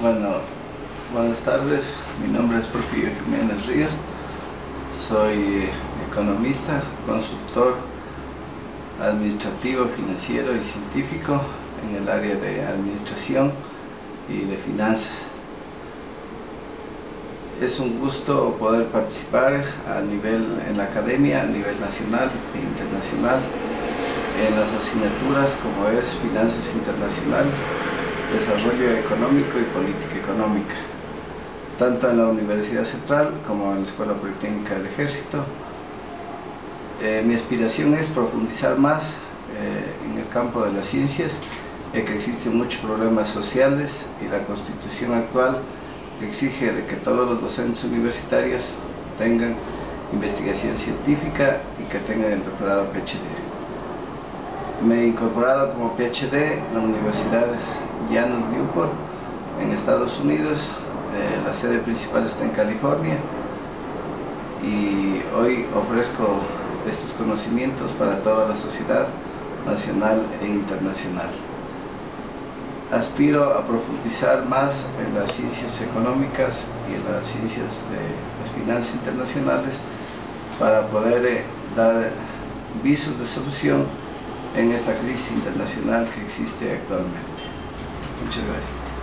Bueno, buenas tardes. Mi nombre es Porfirio Jiménez Ríos. Soy economista, consultor administrativo, financiero y científico en el área de administración y de finanzas. Es un gusto poder participar a nivel en la academia, a nivel nacional e internacional en las asignaturas como es Finanzas Internacionales, Desarrollo Económico y Política Económica, tanto en la Universidad Central como en la Escuela Politécnica del Ejército. Eh, mi aspiración es profundizar más eh, en el campo de las ciencias, ya que existen muchos problemas sociales y la constitución actual exige de que todos los docentes universitarios tengan investigación científica y que tengan el doctorado PhD. Me he incorporado como PhD en la Universidad Llanos Newport en Estados Unidos. Eh, la sede principal está en California y hoy ofrezco estos conocimientos para toda la sociedad nacional e internacional. Aspiro a profundizar más en las ciencias económicas y en las ciencias de las finanzas internacionales para poder eh, dar visos de solución en esta crisis internacional que existe actualmente. Which is nice.